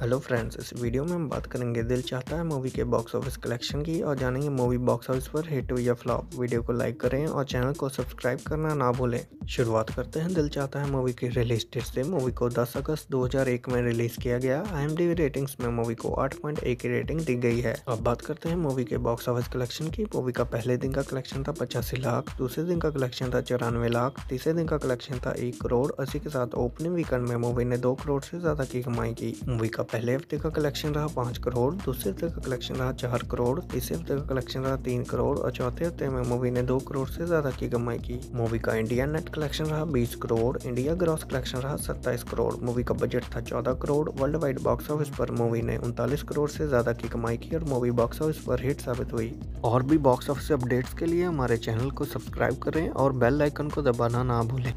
Hello friends इस video में हम बात करेंगे दिल चाहता है मूवी के बॉक्स ऑफ़िस कलेक्शन की और जानेंगे मूवी बॉक्स ऑफ़िस पर हिट हुई या फ्लॉप वीडियो को लाइक करें और चैनल को सब्सक्राइब करना ना भूलें। शुरुआत करते हैं। दिल चाहता है मूवी की रिलीज़ डेट से। मूवी को 10 अगस्त 2001 में रिलीज़ किया गया। आई रेटिंग्स में मूवी को 8.1 की रेटिंग दी गई है। अब बात करते हैं मूवी के बॉक्स ऑफ़िस कलेक्शन की। मूवी का पहले दिन का कलेक्शन था पचासी लाख, दूसरे दिन का कलेक्शन था चौरानवे लाख, तीसरे दिन का कलेक्शन था एक करोड़। अस्सी के साथ ओपनिंग वीकेंड में मूवी ने दो करोड़ से ज़्यादा की कमाई की। मूवी का पहले हफ़्ते का कलेक्शन रहा पाँच करोड़, दूसरे हफ़्ते का कलेक्शन रहा चार करोड़, तीसरे हफ़्ते का कलेक्शन रहा तीन करोड़ और चौथे हफ़्ते में मूवी ने दो करोड़ से ज़्यादा की कमाई की। मूवी का इंडिया नेट कलेक्शन रहा बीस करोड़ इंडिया ग्रॉस कलेक्शन रहा सत्ताईस करोड़ मूवी का बजट था चौदह crore world wide box office पर मूवी ने उनतालीस करोड़ से ज़्यादा की कमाई की और मूवी बॉक्स ऑफ़िस पर हिट साबित हुई। और भी बॉक्स ऑफ़िस अपडेट्स के लिए हमारे चैनल को सब्सक्राइब करें और बेल आइकन को दबाना ना भूलें।